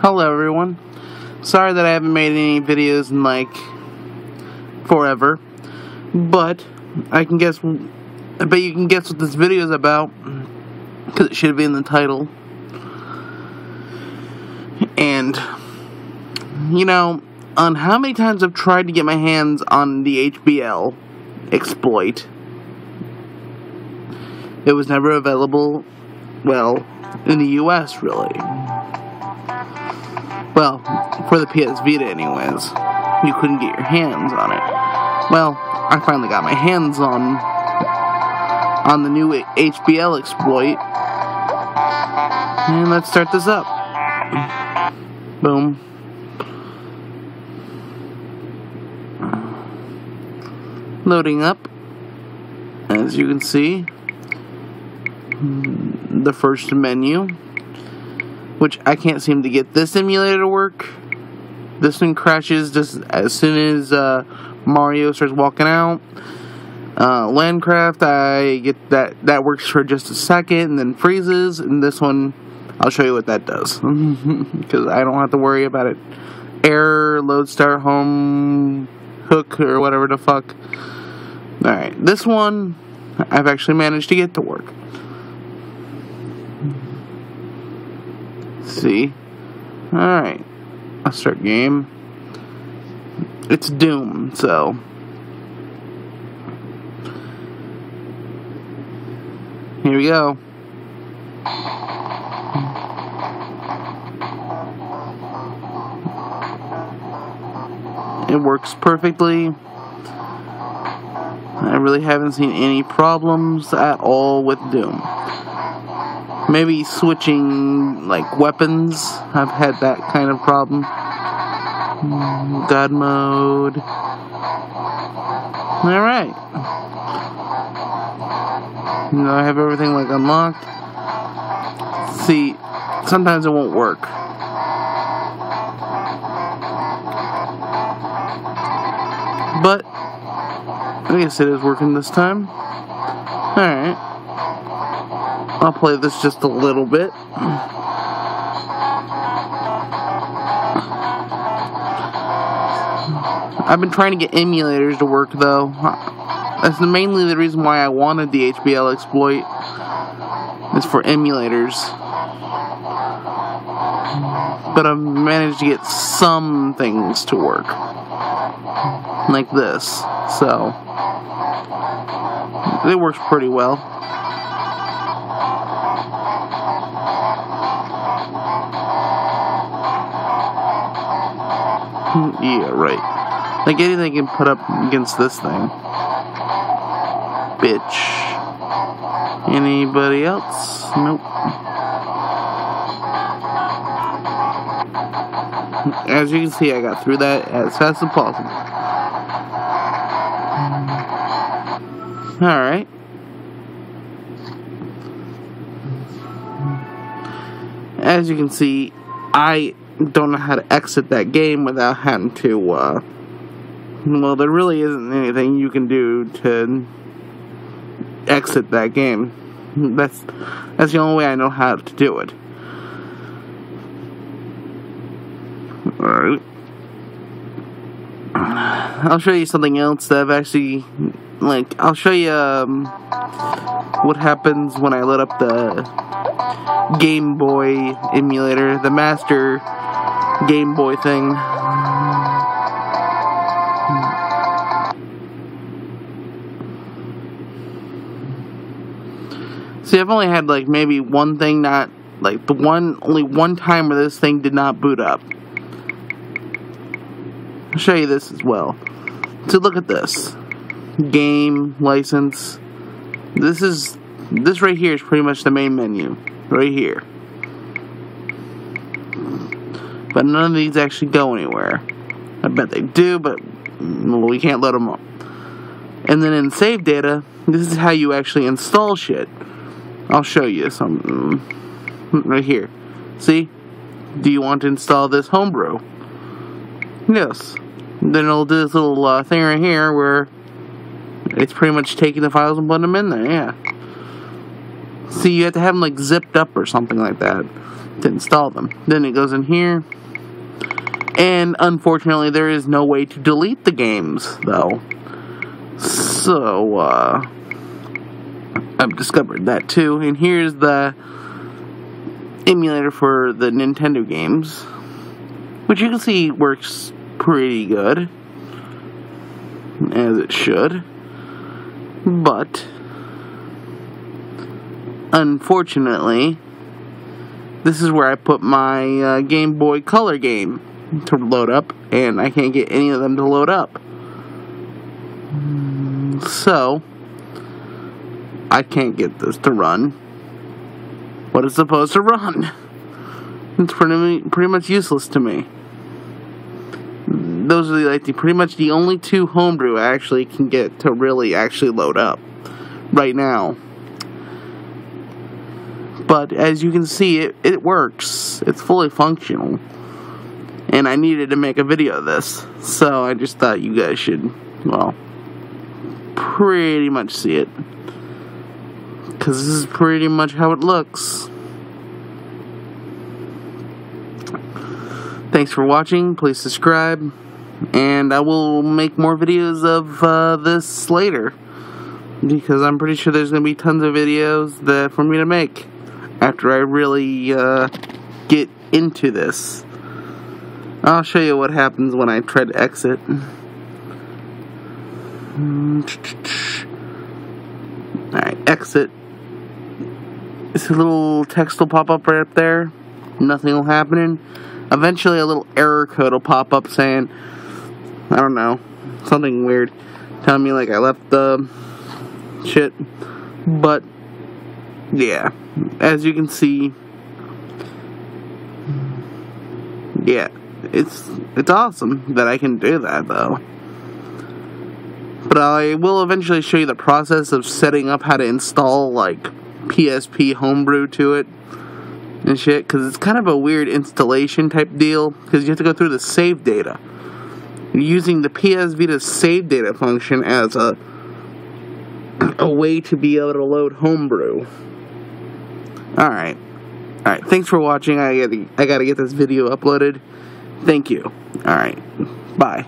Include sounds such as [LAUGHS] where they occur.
Hello everyone. Sorry that I haven't made any videos in like forever, but I can guess. I bet you can guess what this video is about because it should be in the title. And you know, on how many times I've tried to get my hands on the HBL exploit, it was never available. Well, in the U.S. really. Well, for the PS Vita, anyways. You couldn't get your hands on it. Well, I finally got my hands on on the new HBL exploit. And let's start this up. Boom. Loading up. As you can see, the first menu which I can't seem to get this emulator to work. This one crashes just as soon as uh, Mario starts walking out. Uh, Landcraft, I get that that works for just a second and then freezes. And this one, I'll show you what that does [LAUGHS] because I don't have to worry about it. Error, Lodestar home hook or whatever the fuck. All right, this one I've actually managed to get to work. See. Alright. I'll start game. It's Doom, so. Here we go. It works perfectly. I really haven't seen any problems at all with Doom. Maybe switching like weapons. I've had that kind of problem. God mode. Alright. You know, I have everything like unlocked. See, sometimes it won't work. But I guess it is working this time. Alright. I'll play this just a little bit. I've been trying to get emulators to work though. That's mainly the reason why I wanted the HBL exploit. It's for emulators. But I've managed to get some things to work. Like this. So it works pretty well. Yeah, right. Like anything can put up against this thing. Bitch. Anybody else? Nope. As you can see, I got through that as fast as possible. Alright. As you can see, I don't know how to exit that game without having to, uh, well, there really isn't anything you can do to exit that game. That's that's the only way I know how to do it. Alright. I'll show you something else that I've actually like I'll show you um, what happens when I let up the Game Boy emulator, the master Game Boy thing. See, I've only had like maybe one thing not like the one only one time where this thing did not boot up. I'll show you this as well. So look at this. Game, license. This is this right here is pretty much the main menu. Right here but none of these actually go anywhere. I bet they do, but we can't load them up. And then in save data, this is how you actually install shit. I'll show you something right here. See? Do you want to install this homebrew? Yes. Then it'll do this little uh, thing right here where it's pretty much taking the files and putting them in there, yeah. See, you have to have them like zipped up or something like that. to install them. Then it goes in here. And unfortunately, there is no way to delete the games, though. So, uh, I've discovered that too. And here's the emulator for the Nintendo games, which you can see works pretty good, as it should. But, unfortunately, this is where I put my uh, Game Boy Color game to load up, and I can't get any of them to load up. So, I can't get this to run. What is supposed to run? It's pretty, pretty much useless to me. Those are like the, pretty much the only two homebrew I actually can get to really actually load up right now. But as you can see, it, it works. It's fully functional. And I needed to make a video of this. So I just thought you guys should, well, pretty much see it. Because this is pretty much how it looks. Thanks for watching. Please subscribe. And I will make more videos of uh, this later. Because I'm pretty sure there's going to be tons of videos that for me to make after I really uh, get into this. I'll show you what happens when I try to exit. [TSK] Alright, exit. This little text will pop up right up there. Nothing will happen. Eventually, a little error code will pop up saying, I don't know, something weird, telling me like I left the shit. But yeah, as you can see, yeah, it's it's awesome that I can do that though. But I will eventually show you the process of setting up how to install like PSP homebrew to it and shit because it's kind of a weird installation type deal because you have to go through the save data using the PS Vita save data function as a a way to be able to load homebrew. All right. All right. Thanks for watching. I got I to get this video uploaded. Thank you. All right. Bye.